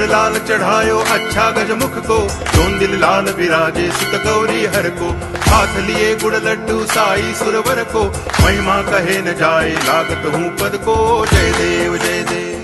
लाल चढ़ायो अच्छा गजमुख को। जोन दिल लाल विराजे सुत गौरी हर को। हाथ लिए गुड़ लड्डू साई सुरवर को। महिमा कहे न जाए, लागत हूँ पद को। जय देव जय देव।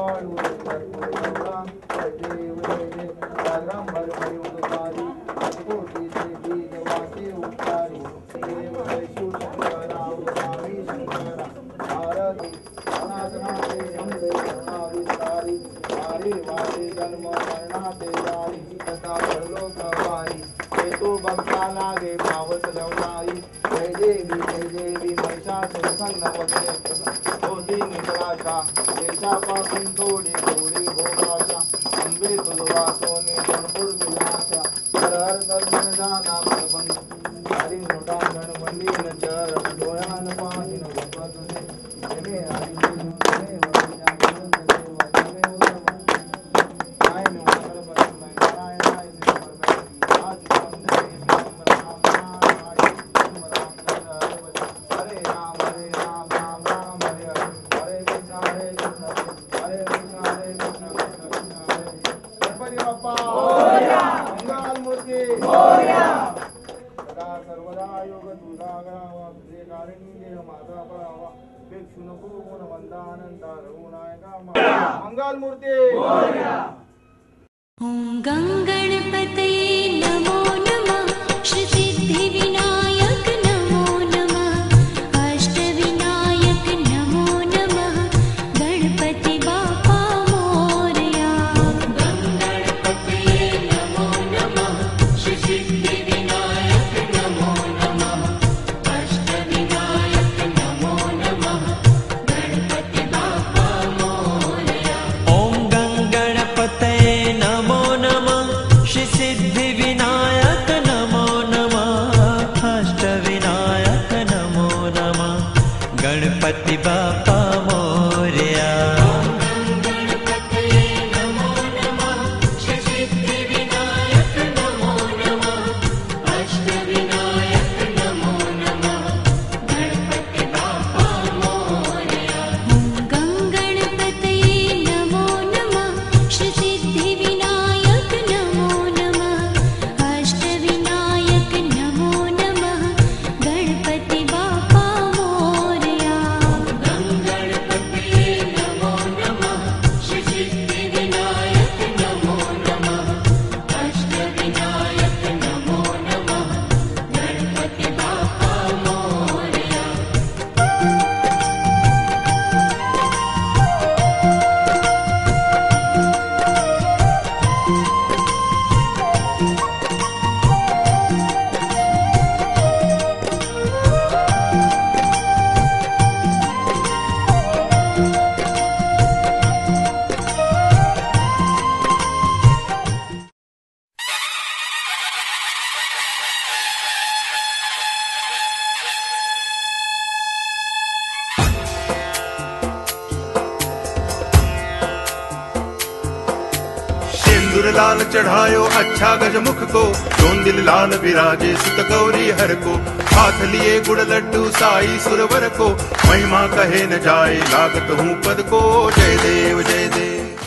वारी जन्म मरणाते वारी तथा परलोक वारी हेतु भक्ता लागे पावत लवणारी जय देवी जय देवी, महिषासुर संघ होती निद्राशा देशापासून थोडी थोडी भोगाशा अंबे तुलवा सोने गणपूर विनाशा हर हर दर्शन जाना बंद हरी मोठा गणपती चर डोळ्यान पाहिन बाप्पा मंगल मूर्ती सदा सर्वदा योग तुझा करावा तुझे कारिणी देह माझा परावा पेक्षु गुण वंदानंदा रघुनायका मंगल मूर्ती ॐ गङ्गणपतये नमो Adiba. सिंदूर लाल चढ़ायो अच्छा गजमुख को। चोंदिल दिल लाल विराजे, सुत गौरी हर को। हाथ लिए गुड़ लड्डू, साई सुरवर को। महिमा कहे न जाए, लागत हूँ पद को। जय देव जय देव।